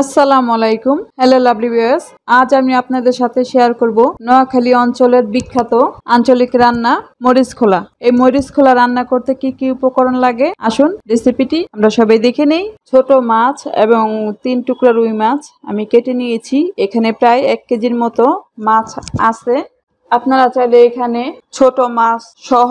আসসালামু আলাইকুম। Hello lovely viewers আজ আমি আপনাদের সাথে শেয়ার করব নোয়াখালী অঞ্চলের বিখ্যাত আঞ্চলিক রান্না, মরিচ খোলা। এই মরিচ খোলা রান্না করতে কি কি উপকরণ লাগে? আসুন রেসিপিটি আমরা সবাই দেখে নেই। ছোট মাছ এবং তিন টুকরা রুই মাছ আমি কেটে নিয়েছি। এখানে প্রায় এক কেজির মতো মাছ আছে। আপনারা চাইলে এখানে ছোট মাছ সহ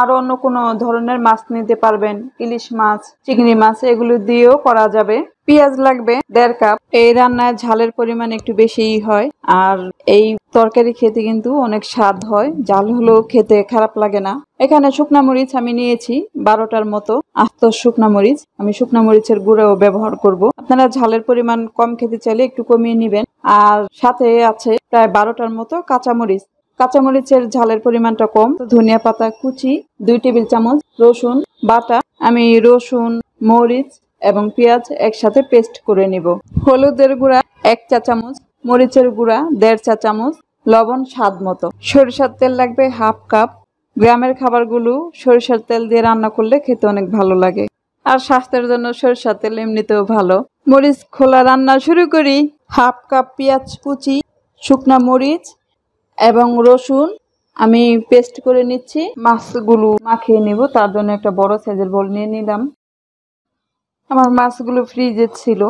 আরও অন্য কোনো ধরনের মাছ নিতে পারবেন। ইলিশ মাছ, চিংড়ি মাছ, এগুলো দিয়েও করা যাবে। পেঁয়াজ লাগবে দেড় কাপ। এই রান্নায় ঝালের পরিমাণ একটু বেশিই হয়। আর এই তরকারি খেতে কিন্তু অনেক স্বাদ হয়। জাল হলেও খেতে খারাপ লাগে না। এখানে শুকনা মরিচ আমি নিয়েছি বারোটার মতো। আস্ত শুকনা মরিচ, আমি শুকনা মরিচের গুঁড়াও ব্যবহার করব। আপনারা ঝালের পরিমাণ কম খেতে চাইলে একটু কমিয়ে নেবেন। আর সাথে আছে প্রায় বারোটার মতো কাঁচা মরিচ। কাঁচামরিচের ঝালের পরিমাণটা কম ধনিয়া পাতা, কুচি, দুই টেবিল চামচ, রসুন, বাটা। আমি রসুন, মরিচ এবং পেঁয়াজ একসাথে পেস্ট করে নিব। হলুদের গুঁড়া এক চা চামচ, মরিচের গুঁড়া দেড় চা চামচ, লবণ স্বাদ মতো। সরিষার তেল লাগবে হাফ কাপ। গ্রামের খাবারগুলো সরিষার তেল দিয়ে রান্না করলে খেতে অনেক ভালো লাগে। আর স্বাস্থ্যের জন্য সরিষার তেল এমনিতেও ভালো। মরিচ খোলা রান্না শুরু করি। হাফ কাপ পেঁয়াজ কুচি, শুকনা মরিচ এবং রসুন আমি পেস্ট করে নিচ্ছি। মাছগুলো মাখিয়ে নিব, তার জন্য একটা বড় সাইজের বল নিয়ে নিলাম। আমার মাছগুলো ফ্রিজে ছিল,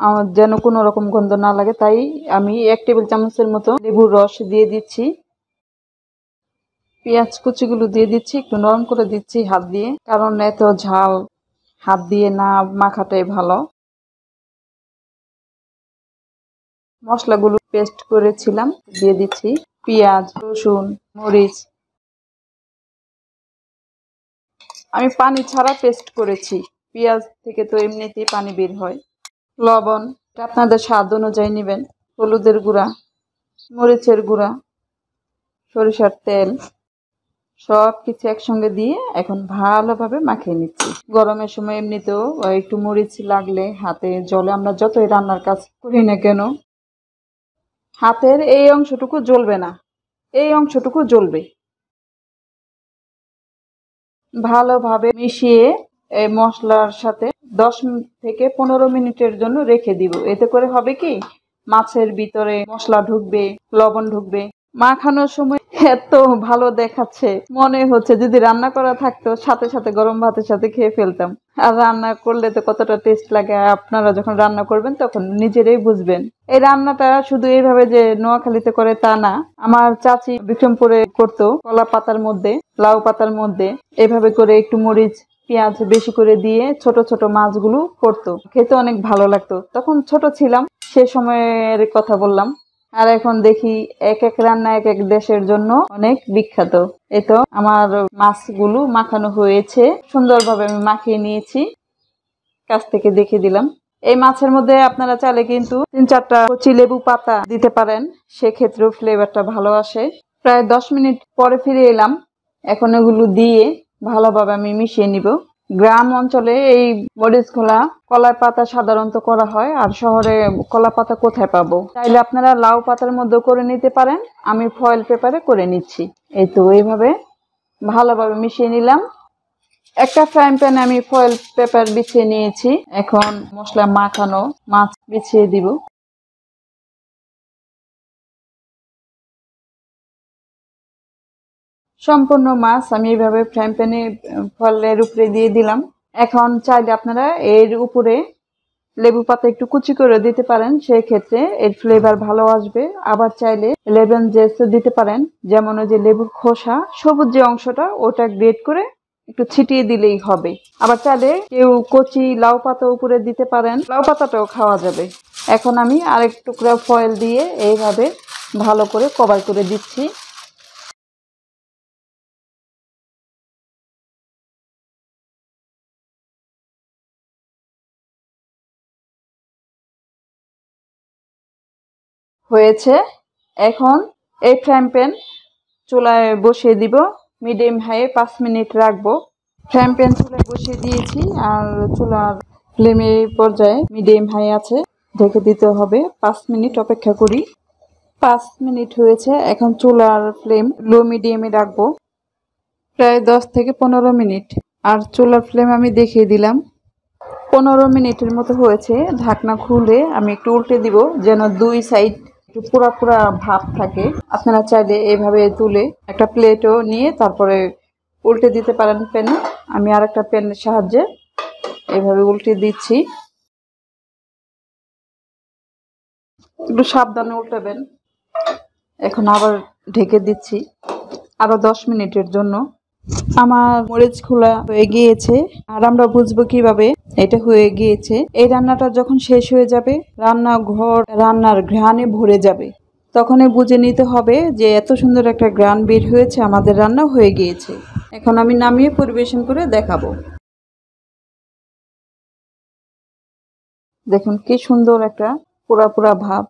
আমার যেন কোনো রকম গন্ধ না লাগে, তাই আমি এক টেবিল চামচের মতো লেবুর রস দিয়ে দিচ্ছি। পেঁয়াজ কুচিগুলো দিয়ে দিচ্ছি, একটু নরম করে দিচ্ছি হাত দিয়ে, কারণ এত ঝাল হাত দিয়ে না মাখাটাই ভালো। মশলাগুলো পেস্ট করেছিলাম, দিয়ে দিচ্ছি। পেঁয়াজ, রসুন, মরিচ। আমি পানি ছাড়া পেস্ট করেছি। পেঁয়াজ থেকে তো এমনিতেই পানি বের হয়। লবণ আপনাদের স্বাদ অনুযায়ী নেবেন। হলুদের গুঁড়া, মরিচের গুঁড়া, সরিষার তেল সব কিছু একসঙ্গে দিয়ে এখন ভালোভাবে মাখিয়ে নিচ্ছি। গরমের সময় এমনিতেও একটু মরিচ লাগলে হাতে জলে আমরা যতই রান্নার কাজ করি না কেন হাতের এই অংশটুকু জ্বলবে না। এই অংশটুকু জ্বলবে। ভালোভাবে মিশিয়ে এই মশলার সাথে দশ থেকে পনেরো মিনিটের জন্য রেখে দিব। এতে করে হবে কি? মাছের ভিতরে মশলা ঢুকবে, লবণ ঢুকবে। মাখানোর সময় এত ভালো দেখাচ্ছে। মনে হচ্ছে যদি রান্না করা থাকতো, সাথে সাথে গরম ভাতের সাথে খেয়ে ফেলতাম। আর রান্না করলে তো কতটা টেস্ট লাগে, আপনারা যখন রান্না করবেন তখন নিজেরাই বুঝবেন। এই রান্নাটা শুধু এইভাবে যে নোয়াখালীতে করে তা না, আমার চাচি বিক্রমপুরে করতো, কলা পাতার মধ্যে, লাউ পাতার মধ্যে। এভাবে করে একটু মরিচ, পেঁয়াজ বেশি করে দিয়ে ছোট ছোট মাছগুলো করতো। খেতে অনেক ভালো লাগতো। তখন ছোট ছিলাম, সে সময়ের কথা বললাম। আর এখন দেখি এক এক রান্না, এক এক দেশের জন্য অনেক বিখ্যাত। এই তো আমার মাছগুলো মাখানো হয়েছে। সুন্দরভাবে আমি মাখিয়ে নিয়েছি। কাছ থেকে দেখে দিলাম। এই মাছের মধ্যে আপনারা চাইলে কিন্তু তিন চারটা কচি লেবু পাতা দিতে পারেন। সেক্ষেত্রেও ফ্লেভারটা ভালো আসে। প্রায় দশ মিনিট পরে ফিরে এলাম। এখন এগুলো দিয়ে ভালোভাবে আমি মিশিয়ে নিব। গ্রাম অঞ্চলে এই মরিচ খোলা কলার পাতা সাধারণত করা হয়, আর শহরে কলা পাতা কোথায় পাবো? চাইলে আপনারা লাউ পাতার মধ্যে করে নিতে পারেন। আমি ফয়েল পেপারে করে নিচ্ছি। এই তো এইভাবে ভালোভাবে মিশিয়ে নিলাম। একটা ফ্রাইং প্যানে আমি ফয়েল পেপার বিছিয়ে নিয়েছি। এখন মশলা মাখানো মাছ বিছিয়ে দিব। সম্পূর্ণ মাছ আমি এইভাবে ফ্রাইং প্যানে ফলের উপরে দিয়ে দিলাম। এখন চাইলে আপনারা এর উপরে লেবু পাতা একটু কুচি করে দিতে পারেন সেই ক্ষেত্রে এর ফ্লেভার ভালো আসবে। আবার চাইলে লেবন জেস দিতে পারেন, যেমন ওই যে লেবুর খোসা, সবুজ যে অংশটা ওটা গ্রেট করে একটু ছিটিয়ে দিলেই হবে। আবার চাইলে কেউ কচি, লাউ পাতা উপরে দিতে পারেন, লাউ পাতাটাও খাওয়া যাবে। এখন আমি আরেক টুকরা ফয়েল দিয়ে এইভাবে ভালো করে কভার করে দিচ্ছি। হয়েছে। এখন এই ফ্রাইং প্যান চুলায় বসিয়ে দিব। মিডিয়াম হাইয়ে পাঁচ মিনিট রাখব। ফ্রাইং প্যান চুলায় বসিয়ে দিয়েছি আর চুলার ফ্লেমে পর্যায়ে মিডিয়াম হাই আছে। ঢেকে দিতে হবে। পাঁচ মিনিট অপেক্ষা করি। পাঁচ মিনিট হয়েছে। এখন চুলার ফ্লেম লো মিডিয়ামে রাখব। প্রায় দশ থেকে পনেরো মিনিট। আর চুলার ফ্লেম আমি দেখিয়ে দিলাম। পনেরো মিনিটের মতো হয়েছে। ঢাকনা খুলে আমি একটু উল্টে দিব, যেন দুই সাইড একটু পুরা পুরা ভাব থাকে। আপনারা চাইলে এইভাবে তুলে একটা প্লেটও নিয়ে তারপরে উল্টে দিতে পারেন পেনে। আমি আর একটা পেনের সাহায্যে এইভাবে উল্টে দিচ্ছি। একটু সাবধানে উল্টাবেন। এখন আবার ঢেকে দিচ্ছি। আরও দশ মিনিটের জন্য। আমার মরিচ খোলা হয়ে গিয়েছে, আর আমরা বুঝব কীভাবে এটা হয়ে গিয়েছে। এই রান্নাটা যখন শেষ হয়ে যাবে রান্না ঘর রান্নার ঘ্রাণে ভরে যাবে। তখনই বুঝে নিতে হবে যে এত সুন্দর একটা গ্রান বের হয়েছে, আমাদের রান্না হয়ে গিয়েছে। এখন আমি নামিয়ে পরিবেশন করে দেখাবো। দেখুন কি সুন্দর একটা পুরা পুরা ভাব।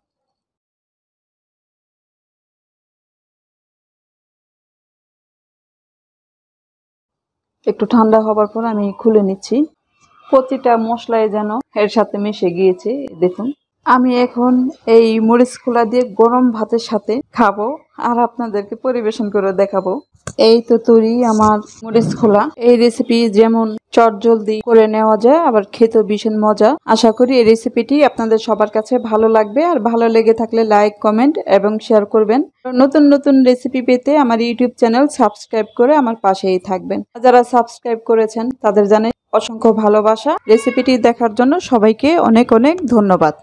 একটু ঠান্ডা হবার পর আমি খুলে নিচ্ছি। প্রতিটা মশলায় যেন এর সাথে মিশে গিয়েছে, দেখুন। আমি এখন এই মরিচ খোলা দিয়ে গরম ভাতের সাথে খাব। আর আপনাদেরকে পরিবেশন করে দেখাবো। এই তো তৈরি আমার মরিচ খোলা। এই রেসিপি যেমন চট জলদি করে নেওয়া যায়, আবার খেতে ভীষণ মজা। আশা করি এই রেসিপিটি আপনাদের সবার কাছে ভালো লাগবে। আর ভালো লেগে থাকলে লাইক কমেন্ট এবং শেয়ার করবেন। নতুন নতুন রেসিপি পেতে আমার ইউটিউব চ্যানেল সাবস্ক্রাইব করে আমার পাশেই থাকবেন। যারা সাবস্ক্রাইব করেছেন, তাদের জানে অসংখ্য ভালোবাসা। রেসিপিটি দেখার জন্য সবাইকে অনেক অনেক ধন্যবাদ।